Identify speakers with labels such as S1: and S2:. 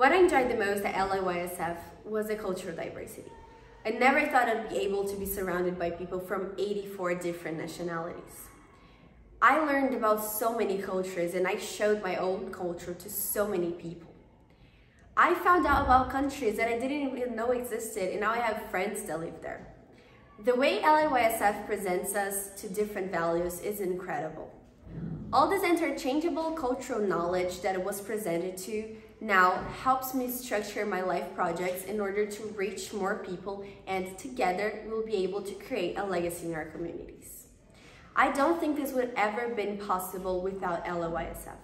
S1: What I enjoyed the most at LIYSF was the cultural diversity. I never thought I'd be able to be surrounded by people from 84 different nationalities. I learned about so many cultures and I showed my own culture to so many people. I found out about countries that I didn't even know existed and now I have friends that live there. The way LIYSF presents us to different values is incredible. All this interchangeable cultural knowledge that was presented to now helps me structure my life projects in order to reach more people and together we'll be able to create a legacy in our communities. I don't think this would ever been possible without LIYSF.